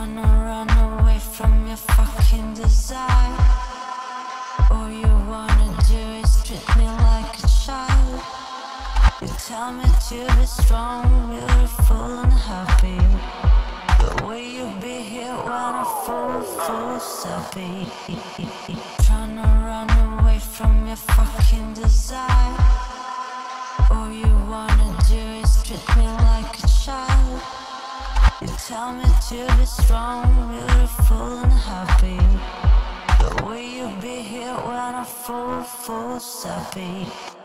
trying to run away from your fucking desire. All you wanna do is treat me like a child. You tell me to be strong, beautiful, and happy. But will you be here when I fall, fall, sappy? Trying to run away from your fucking desire. Tell me to be strong, beautiful and happy. The way you be here when I fall, fall sappy.